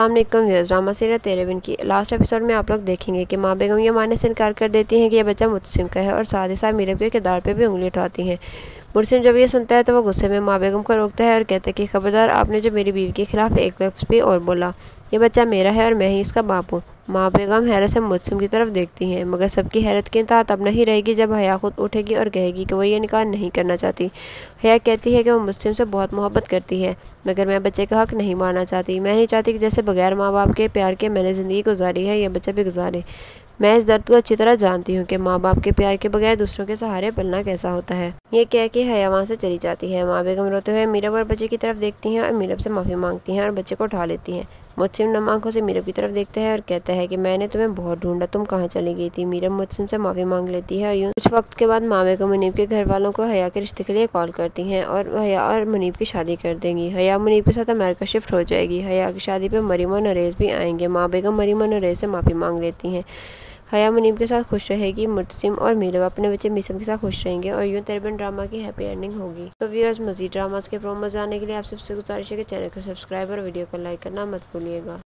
अल्लाम drama serial तेरे बिन की last episode में आप लोग देखेंगे कि माँ बेगम यह मानने से इनकार कर देती हैं कि यह बच्चा मुतसिम का है और साथ ही साथ मीरब के किरदार पर भी उंगली उठाती हैं। मुरसिम जब ये सुनता है तो वो गुस्से में माँ बेगम को रोकता है और कहता है कि खबरदार, आपने जो मेरी बीवी के खिलाफ एक लफ्ज़ भी और बोला ये बच्चा मेरा है और मैं ही इसका बाप हूँ। माँ बेगम हैरत से मुस्लिम की तरफ़ देखती हैं, मगर सबकी हैरत की इंतहा तब नहीं रहेगी जब हया खुद उठेगी और कहेगी कि वो ये निकाह नहीं करना चाहती। हया कहती है कि वो मुस्लिम से बहुत मोहब्बत करती है, मगर मैं बच्चे का हक नहीं मानना चाहती। मैं नहीं चाहती कि जैसे बगैर माँ बाप के प्यार के मैंने ज़िंदगी गुजारी है यह बच्चा भी गुजारे। मैं इस दर्द को अच्छी तरह जानती हूँ कि माँ बाप के प्यार के बगैर दूसरों के सहारे पलना कैसा होता है। ये कह के हया वहाँ से चली जाती है। माँ बेगम रोते हुए मीरब और बच्चे की तरफ़ देखती हैं और मीरब से माफ़ी मांगती हैं और बच्चे को उठा लेती हैं। मुस्सिम नम आँखों से मीरब की तरफ़ देखता है और कहता है कि मैंने तुम्हें बहुत ढूंढा, तुम कहाँ चली गई थी? मीरब मुस्सिम से माफ़ी मांग लेती है और यूँ कुछ वक्त के बाद मामे को मुनीब के घर वालों को हया के रिश्ते के लिए कॉल करती हैं और हया और मुनीब की शादी कर देंगी। हया मुनीब के साथ अमेरिका शिफ्ट हो जाएगी। हया की शादी पर मरीम नरेज भी आएँगे। माँ बेगम मरीम नरेज से माफ़ी मांग लेती हैं। हया मुनीम के साथ खुश रहेगी, मुतसिम और मीरब अपने बच्चे मिसम के साथ खुश रहेंगे और यूँ तरबन ड्रामा की हैप्पी एंडिंग होगी। तो व्यूअर्स मजीद ड्रामाज के प्रोमोज आने के लिए आप सबसे गुजारिश है कि चैनल को सब्सक्राइब और वीडियो को लाइक करना मत भूलिएगा।